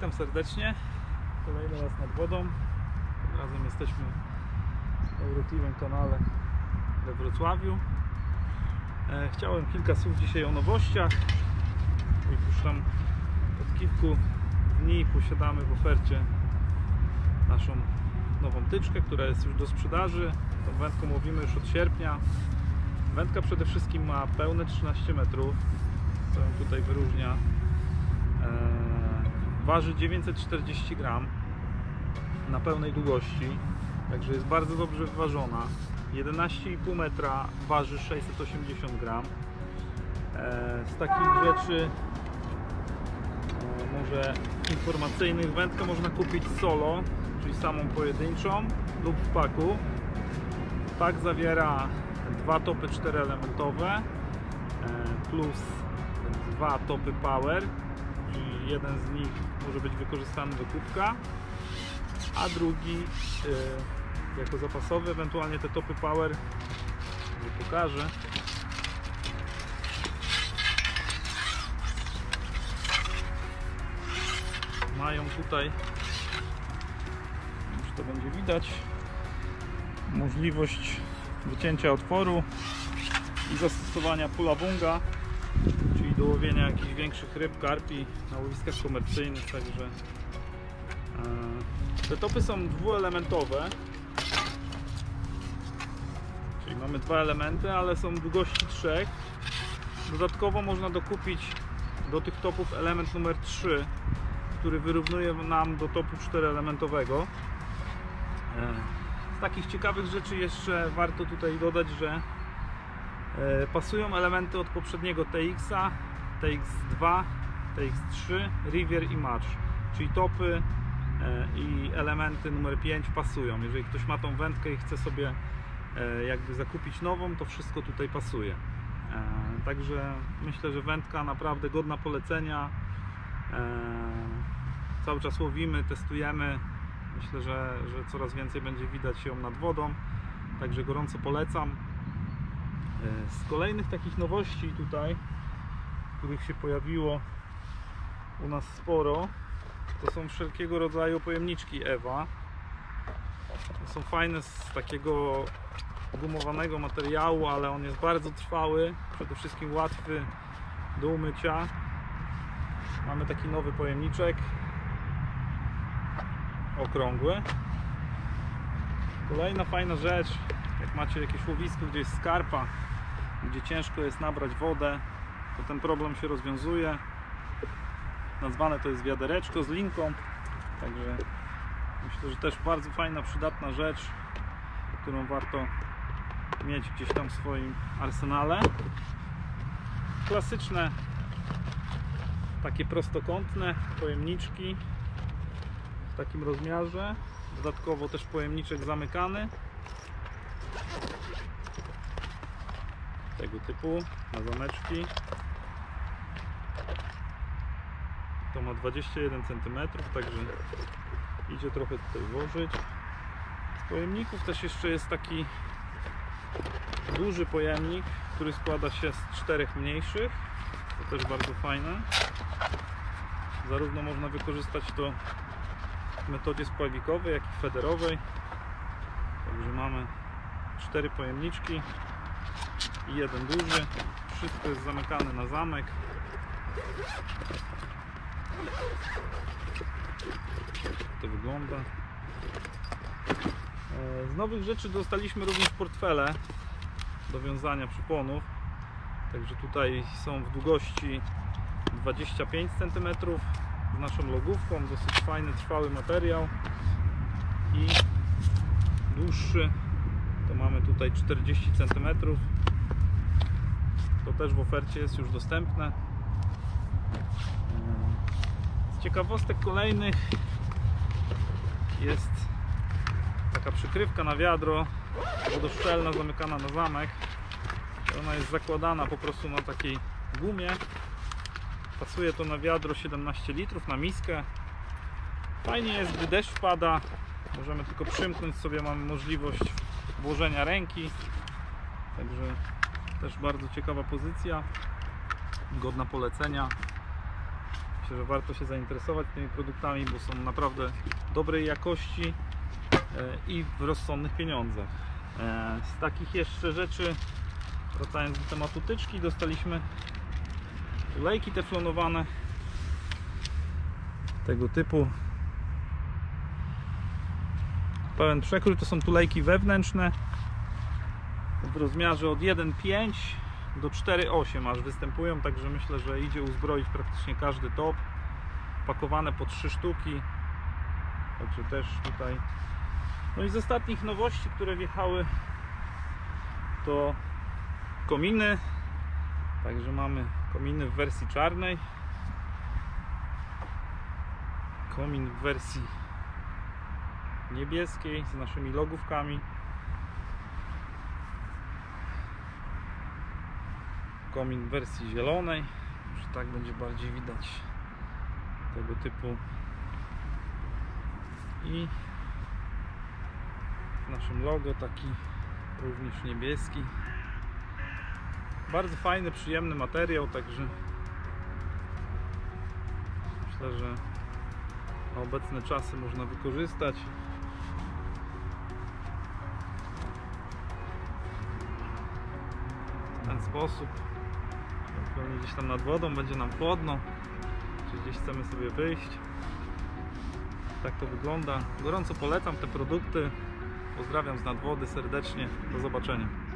Witam serdecznie. Kolejny raz nad wodą. Tym razem jesteśmy na urokliwym kanale we Wrocławiu. E, chciałem kilka słów dzisiaj o nowościach. Jak już tam od kilku dni posiadamy w ofercie naszą nową tyczkę, która jest już do sprzedaży. Tą wędką łowimy już od sierpnia. Wędka przede wszystkim ma pełne 13 metrów, co ją tutaj wyróżnia. Waży 940 gram na pełnej długości, także jest bardzo dobrze wyważona. 11,5 metra waży 680 gram. Eee, z takich rzeczy e, może informacyjnych wędkę można kupić solo, czyli samą pojedynczą lub w paku. Pak zawiera dwa topy 4-elementowe e, plus dwa topy power, jeden z nich może być wykorzystany do kubka, a drugi e, jako zapasowy, ewentualnie te topy power nie pokażę. Mają tutaj, już to będzie widać, możliwość wycięcia otworu i zastosowania pula bunga, do łowienia jakichś większych ryb, karpi na łowiskach komercyjnych, także e, te topy są dwuelementowe, czyli mamy dwa elementy, ale są długości trzech. Dodatkowo można dokupić do tych topów element numer 3, który wyrównuje nam do topu 4-elementowego. Z takich ciekawych rzeczy jeszcze warto tutaj dodać, że e, pasują elementy od poprzedniego TX-a, TX2, TX3, Rivier i Match, czyli topy e, i elementy numer 5 pasują. Jeżeli ktoś ma tą wędkę i chce sobie e, jakby zakupić nową, to wszystko tutaj pasuje. Także myślę, że wędka naprawdę godna polecenia. Cały czas łowimy, testujemy. Myślę, że, że coraz więcej będzie widać ją nad wodą, także gorąco polecam. E, Z kolejnych takich nowości tutaj, których się pojawiło u nas sporo, to są wszelkiego rodzaju pojemniczki Ewa. Są fajne z takiego gumowanego materiału, ale on jest bardzo trwały, przede wszystkim łatwy do umycia. Mamy taki nowy pojemniczek okrągły. Kolejna fajna rzecz, jak macie jakieś łowisko, gdzie jest skarpa, gdzie ciężko jest nabrać wodę, to ten problem się rozwiązuje. Nazwane to jest wiadereczko z linką, także myślę, że też bardzo fajna, przydatna rzecz, którą warto mieć gdzieś tam w swoim arsenale. Klasyczne, takie prostokątne pojemniczki w takim rozmiarze. Dodatkowo też pojemniczek zamykany. Tego typu na zameczki. To ma 21 cm, także idzie trochę tutaj włożyć. Z pojemników też jeszcze jest taki duży pojemnik, który składa się z czterech mniejszych. To też bardzo fajne. Zarówno można wykorzystać to w metodzie spławikowej, jak i federowej. Także mamy cztery pojemniczki i jeden duży. Wszystko jest zamykane na zamek. Tak to wygląda. E, Z nowych rzeczy dostaliśmy również portfele do wiązania przyponów. Także tutaj są w długości 25 cm z naszą logówką, dosyć fajny, trwały materiał i dłuższy to mamy tutaj 40 cm to też w ofercie jest już dostępne ciekawostek kolejnych jest taka przykrywka na wiadro wodoszczelna zamykana na zamek ona jest zakładana po prostu na takiej gumie Pasuje to na wiadro 17 litrów, na miskę. Fajnie jest, gdy deszcz pada. Możemy tylko przymknąć sobie, mamy możliwość włożenia ręki. Także też bardzo ciekawa pozycja. Godna polecenia. Myślę, że warto się zainteresować tymi produktami, bo są naprawdę dobrej jakości e, i w rozsądnych pieniądzach. E, Z takich jeszcze rzeczy, wracając do tematu tyczki, dostaliśmy tulejki teflonowane tego typu pełen przekrój to są tulejki wewnętrzne w rozmiarze od 1,5 do 4,8 aż występują, także myślę, że idzie uzbroić praktycznie każdy top. Pakowane po 3 sztuki. Także też tutaj. No i z ostatnich nowości, które wjechały to kominy. Także mamy kominy w wersji czarnej. Komin w wersji niebieskiej z naszymi logówkami komin w wersji zielonej. Już tak będzie bardziej widać. Tego typu. I w naszym logo taki również niebieski. Bardzo fajny, przyjemny materiał także myślę, że na obecne czasy można wykorzystać. W ten sposób Ewentualnie gdzieś tam nad wodą będzie nam chłodno czy gdzieś chcemy sobie wyjść. Tak to wygląda. Gorąco polecam te produkty. Pozdrawiam z nadwody serdecznie. Do zobaczenia